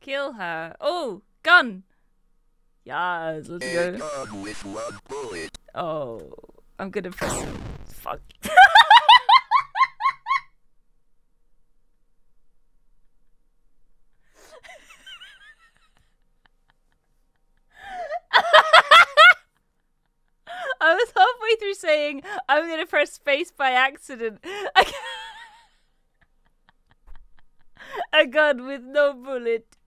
Kill her. Oh, gun. Yes, let's go. with one bullet. Oh, I'm gonna press. Fuck. I was halfway through saying I'm gonna press space by accident. A gun with no bullet.